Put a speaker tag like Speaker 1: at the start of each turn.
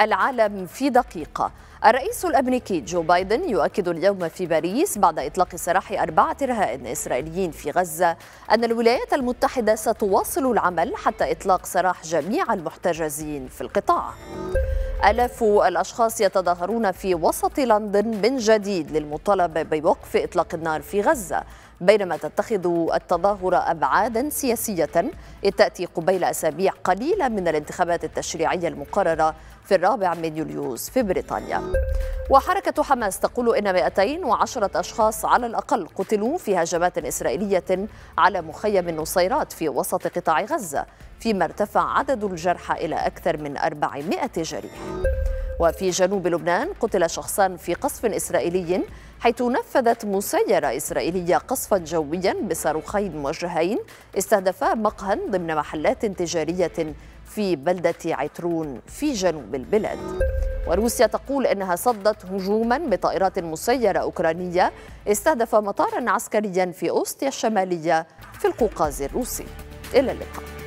Speaker 1: العالم في دقيقة. الرئيس الأمريكي جو بايدن يؤكد اليوم في باريس بعد إطلاق سراح أربعة رهائن إسرائيليين في غزة أن الولايات المتحدة ستواصل العمل حتى إطلاق سراح جميع المحتجزين في القطاع. آلاف الأشخاص يتظاهرون في وسط لندن من جديد للمطالبة بوقف إطلاق النار في غزة. بينما تتخذ التظاهرة أبعادا سياسية. تأتي قبيل أسابيع قليلة من الانتخابات التشريعية المقررة في الرابع من يوليوز في بريطانيا. وحركة حماس تقول إن 210 أشخاص على الأقل قتلوا في هجمات إسرائيلية على مخيم النصيرات في وسط قطاع غزة فيما ارتفع عدد الجرحى إلى أكثر من 400 جريح. وفي جنوب لبنان قتل شخصان في قصف إسرائيلي حيث نفذت مسيرة إسرائيلية قصفا جويا بصاروخين موجهين استهدفا مقهى ضمن محلات تجارية في بلدة عترون في جنوب البلاد. وروسيا تقول إنها صدت هجوما بطائرات مسيرة أوكرانية استهدف مطارا عسكريا في اوستيا الشمالية في القوقاز الروسي. إلى اللقاء.